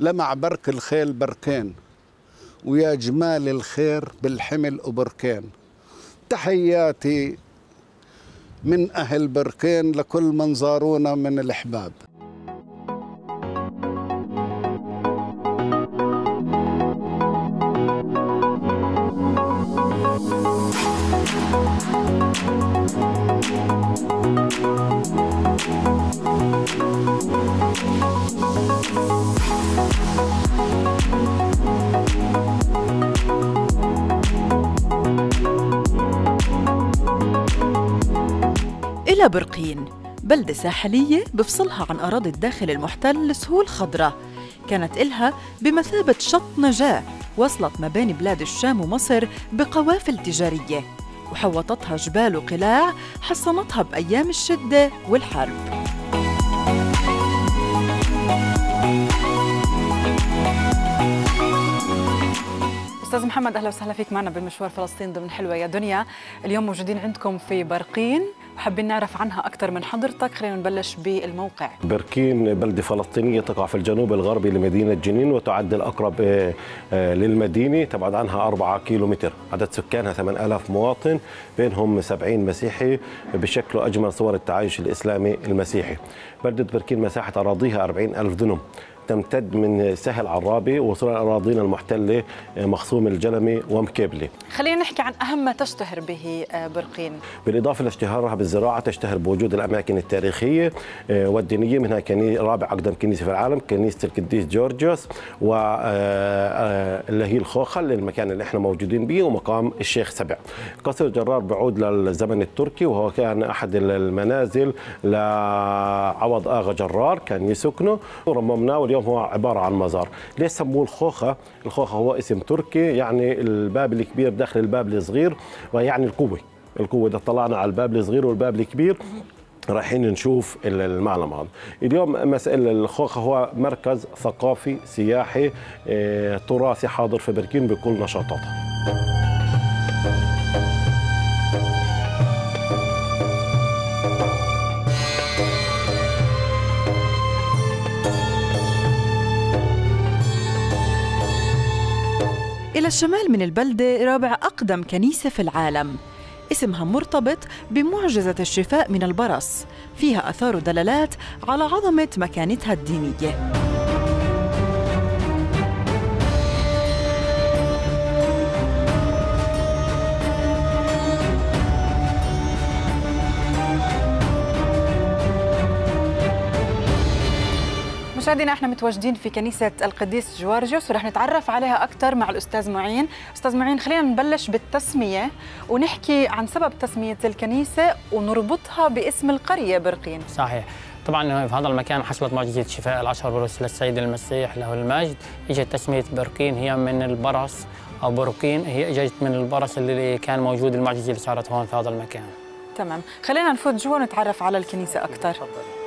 لمع برك الخيل بركين ويا جمال الخير بالحمل وبركين. تحياتي من أهل بركين لكل من زارونا من الأحباب. إلى بلدة ساحلية بفصلها عن أراضي الداخل المحتل سهول خضراء. كانت إلها بمثابة شط نجاة وصلت بين بلاد الشام ومصر بقوافل تجارية وحوطتها جبال وقلاع حصنتها بأيام الشدة والحرب. أستاذ محمد أهلا وسهلا فيك معنا بمشوار فلسطين ضمن حلوة يا دنيا. اليوم موجودين عندكم في برقين وحابين نعرف عنها أكثر من حضرتك. خلينا نبلش بالموقع. بركين بلدة فلسطينية تقع في الجنوب الغربي لمدينة جنين وتعد الأقرب آه، آه، للمدينة. تبعد عنها 4 كيلومتر. عدد سكانها 8000 مواطن بينهم 70 مسيحي بشكل أجمل صور التعايش الإسلامي المسيحي. بلدة بركين مساحة أراضيها 40 ألف دنم. تمتد من سهل عرابي وصولا الاراضينا المحتلة آه، مخصوم الجلمي ومكبلي خلينا نحكي عن أهم ما تشتهر به آه، برقين. بالإضافة لاشتهارها بالزراعه تشتهر بوجود الأماكن التاريخية آه، والدينية منها كني رابع أقدم كنيسة في العالم كنيسة القديس جورجيوس واللي هي الخوخل المكان اللي إحنا موجودين به ومقام الشيخ سبع. قصر جرار بعود للزمن التركي وهو كان أحد المنازل لعوض آغا جرار كان يسكنه. ورممناه واليوم هو عبارة عن مزار. ليش سموه الخوخة؟ الخوخة هو اسم تركي يعني الباب الكبير داخل الباب الصغير ويعني القوة. القوة إذا طلعنا على الباب الصغير والباب الكبير رايحين نشوف المعلم هذا. اليوم مسألة الخوخة هو مركز ثقافي سياحي آه، تراثي حاضر في بركين بكل نشاطاتها. الشمال من البلدة رابع أقدم كنيسة في العالم. اسمها مرتبط بمعجزة الشفاء من البرص. فيها أثار ودلالات على عظمة مكانتها الدينية. مشاهدينا إحنا متواجدين في كنيسة القديس جوارجيوس ورح نتعرف عليها أكثر مع الأستاذ معين، أستاذ معين خلينا نبلش بالتسمية ونحكي عن سبب تسمية الكنيسة ونربطها باسم القرية برقين. صحيح. طبعا في هذا المكان حصلت معجزة شفاء العشر برص للسيد المسيح له المجد. إجت تسمية برقين هي من البرص أو برقين. هي إجت من البرص اللي كان موجود المعجزة اللي صارت هون في هذا المكان. تمام. خلينا نفوت جوا ونتعرف على الكنيسة أكثر إحنا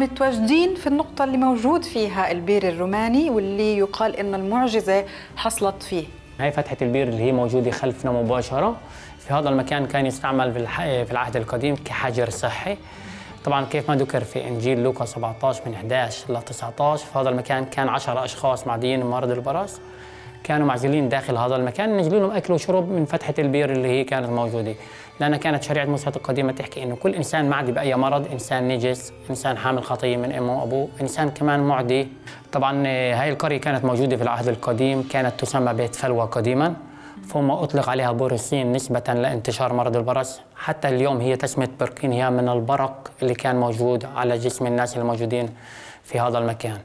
متواجدين في النقطة اللي موجود فيها البير الروماني واللي يقال إن المعجزة حصلت فيه. هاي فتحة البير اللي هي موجودة خلفنا مباشرة. في هذا المكان كان يستعمل في العهد القديم كحجر صحي. طبعا كيف ما ذكر في إنجيل لوقا 17 من 11 ل 19 في هذا المكان كان 10 أشخاص معديين بمرض البرص كانوا معزولين داخل هذا المكان نجلوا لهم اكل وشرب من فتحة البير اللي هي كانت موجودة. لأن كانت شريعة موسى القديمة تحكي إنه كل إنسان معدي بأي مرض إنسان نجس إنسان حامل خطية من أمه وأبوه إنسان كمان معدي. طبعا آه، هاي القرية كانت موجودة في العهد القديم كانت تسمى بيت فلوى قديما. ثم أطلق عليها بورسين نسبة لانتشار مرض البرص. حتى اليوم هي تسمية بركين هي من البرق اللي كان موجود على جسم الناس الموجودين في هذا المكان.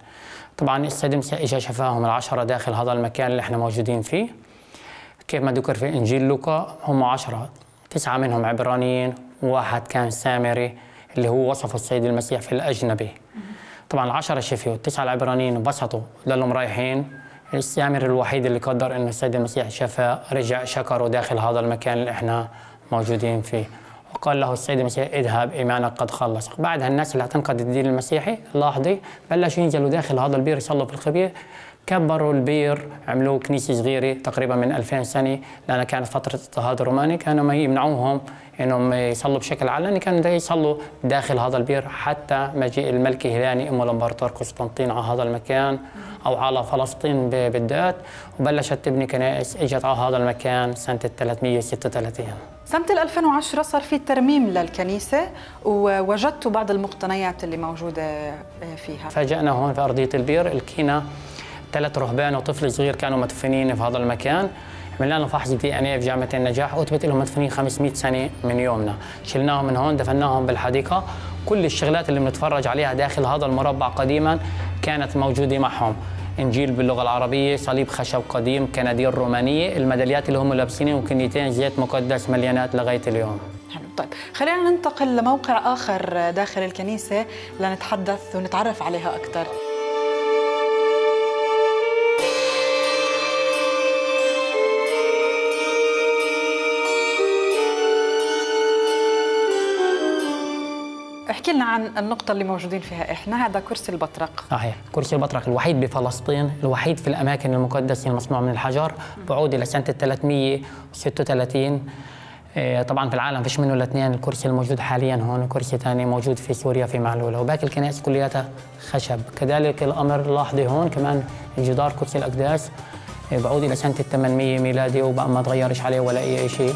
طبعا السيد المسيح اجى شفاهم العشرة داخل هذا المكان اللي إحنا موجودين فيه. كيف ما ذكر في إنجيل لوقا هم عشرة تسعة منهم عبرانيين وواحد كان سامري اللي هو وصف السيد المسيح في الأجنبي. طبعا العشرة شفيوا التسعه العبرانيين انبسطوا ضلهم رايحين. السامر الوحيد اللي قدر إنه السيد المسيح شفى رجع شكره داخل هذا المكان اللي إحنا موجودين فيه. وقال له السيد المسيح اذهب إيمانك قد خلصك بعدها الناس اللي اعتنقت الدين المسيحي لاحظي بلشوا ينزلوا داخل هذا البير يصلوا في الخبيه كبروا البير عملوا كنيسة صغيرة تقريبا من 2000 سنة لانها كانت فترة اضطهاد روماني. كانوا ما يمنعوهم إنهم يصلوا بشكل علني كانوا يصلوا داخل هذا البير. حتى مجيء الملك هيلاني ام الامبراطور قسطنطين على هذا المكان أو على فلسطين بالذات. وبلشت تبني كنائس إجت على هذا المكان سنة 336 سنة 2010 صار في ترميم للكنيسة ووجدت بعض المقتنيات اللي موجودة فيها. فاجأنا هون في أرضية البير لقينا ثلاث رهبان وطفل صغير كانوا مدفونين في هذا المكان. عملنا لهم فحص دي إن اي في جامعة النجاح واثبت لهم مدفونين 500 سنة من يومنا. شلناهم من هون دفناهم بالحديقة. كل الشغلات اللي بنتفرج عليها داخل هذا المربع قديما كانت موجودة معهم. إنجيل باللغة العربية صليب خشب قديم كنادير رومانية الميداليات اللي هم لابسينها وكنيتين زيت مقدس مليانات لغاية اليوم. حلو. طيب خلينا ننتقل لموقع آخر داخل الكنيسة لنتحدث ونتعرف عليها أكثر. احكي لنا عن النقطة اللي موجودين فيها إحنا هذا كرسي البطرق. صحيح. كرسي البطرق الوحيد بفلسطين الوحيد في الأماكن المقدسة المصنوع من الحجر بعود إلى سنة 336 إيه، طبعا في العالم فيش منه الاثنين الكرسي الموجود حاليا هون وكرسي ثاني موجود في سوريا في معلولة. وباقي الكنائس كلياتها خشب. كذلك الأمر لاحظي هون كمان جدار كرسي الأقداس إيه، بعود إلى سنة 800 ميلادي وبقى ما تغيرش عليه ولا أي شيء.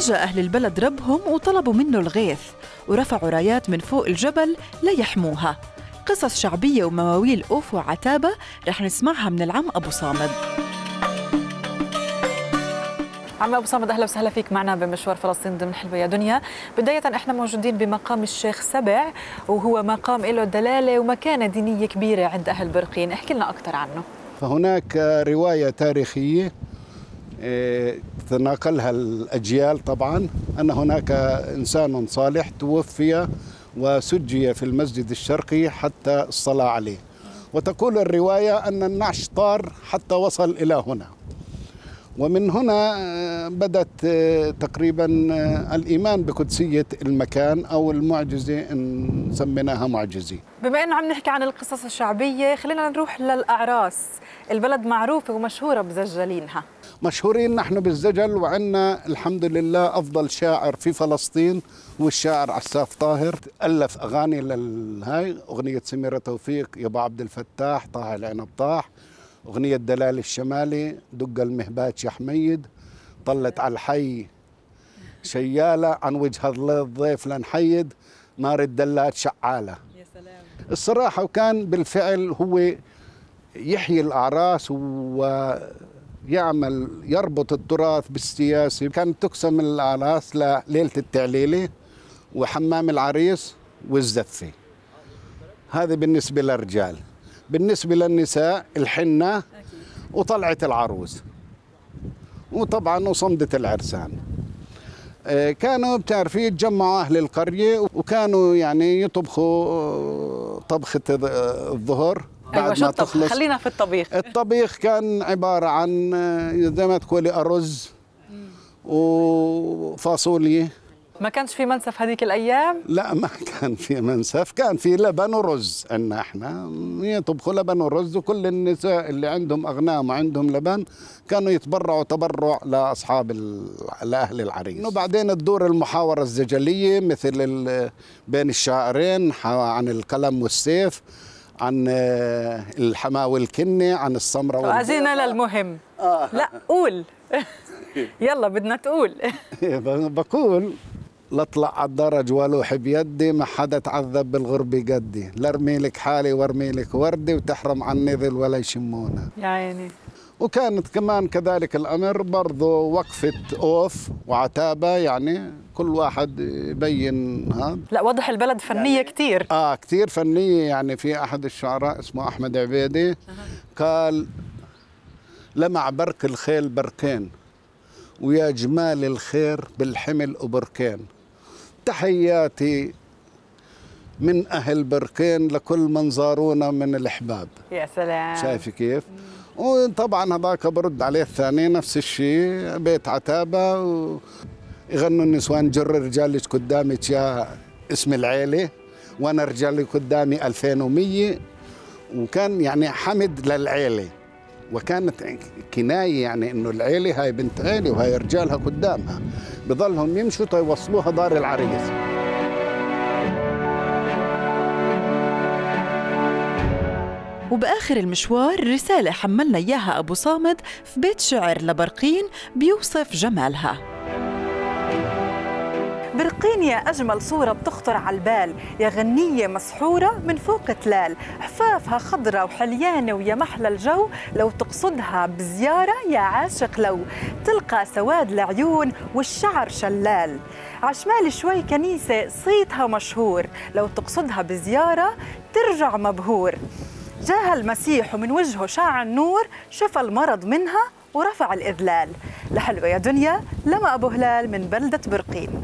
ناجى أهل البلد ربهم وطلبوا منه الغيث ورفعوا رايات من فوق الجبل ليحموها قصص شعبية ومواويل أوف وعتابة رح نسمعها من العم أبو صامد. عم أبو صامد أهلا وسهلا فيك معنا بمشوار فلسطين ضمن حلوة يا دنيا، بداية إحنا موجودين بمقام الشيخ سبع وهو مقام له دلالة ومكانة دينية كبيرة عند أهل برقين، احكي لنا أكثر عنه. فهناك رواية تاريخية إيه، تناقلها الأجيال طبعا أن هناك إنسان صالح توفي وسجي في المسجد الشرقي حتى الصلاة عليه. وتقول الرواية أن النعش طار حتى وصل إلى هنا. ومن هنا آه، بدت آه، تقريبا آه، الإيمان بقدسية المكان أو المعجزة إن سميناها معجزة. بما إنه عم نحكي عن القصص الشعبية خلينا نروح للأعراس، البلد معروفة ومشهورة بزجالينها. مشهورين نحن بالزجل وعندنا الحمد لله أفضل شاعر في فلسطين هو الشاعر عساف طاهر. ألف أغاني للهاي أغنية سميره توفيق أبو عبد الفتاح طاح العنب طاح أغنية دلال الشمالي دق المهبات يا حميد طلت على الحي شيالة عن وجه الضيف لنحيد نار الدلات شعالة. يا سلام. الصراحة وكان بالفعل هو يحيي الأعراس ويعمل يربط التراث بالسياسة. كانت تقسم الأعراس لليلة التعليلة وحمام العريس والزفة. هذا بالنسبة للرجال. بالنسبة للنساء الحنة وطلعة العروس. وطبعا وصمدة العرسان. آه، كانوا بتعرفي يتجمعوا أهل القرية وكانوا يعني يطبخوا آه، طبخة الظ- الظهر أيوه شو ما الطبخ؟ تخلص. خلينا في الطبيخ. الطبيخ كان عبارة عن آه، زي ما تقولي أرز وفاصوليا. ما كانش في منسف هذيك الأيام؟ لا ما كان في منسف كان في لبن ورز عندنا إحنا يطبخوا لبن ورز وكل النساء اللي عندهم أغنام وعندهم لبن كانوا يتبرعوا تبرع لأصحاب ال- لأهل العريس وبعدين تدور المحاورة الزجليه مثل ال- بين الشاعرين عن القلم والسيف عن آه، الحما والكنة عن السمره. أجينا للمهم. لا قول. يلا بدنا تقول. بقول لاطلع على الدرج والوح بيدي ما حدا تعذب بالغربة قدي لارمي لك حالي وارمي لك وردي وتحرم عني ذل ولا يشمونا. يا عيني. وكانت كمان كذلك الأمر برضو وقفة أوف وعتابة يعني كل واحد يبين هذا لا واضح البلد فنية كثير. آه كثير فنية. يعني في أحد الشعراء اسمه أحمد عبيدي قال لمع برك الخيل بركين ويا جمال الخير بالحمل وبركين تحياتي من أهل بركين لكل من زارونا من الأحباب. يا سلام. شايف كيف؟ وطبعا هذاك برد عليه الثاني نفس الشيء بيت عتابة و... يغنوا النسوان جر رجالك قدامك يا اسم العيلة وأنا رجالي قدامي 2100 وكان يعني حمد للعيلة. وكانت كناية يعني إنه العيلة هاي بنت عيلة وهاي رجالها قدامها. بضلهم يمشوا تيوصلوها دار العريس. وبآخر المشوار رسالة حملنا إياها أبو صامد في بيت شعر لبرقين بيوصف جمالها. برقين يا أجمل صورة بتخطر على البال. يا غنية مسحورة من فوق تلال. حفافها خضرة وحليانة ويا محلى الجو. لو تقصدها بزيارة يا عاشق لو. تلقى سواد العيون والشعر شلال. عشمال شوي كنيسة صيتها مشهور. لو تقصدها بزيارة ترجع مبهور. جاها المسيح ومن وجهه شاع النور. شفى المرض منها ورفع الإذلال. لحلوة يا دنيا. لما أبو هلال من بلدة برقين.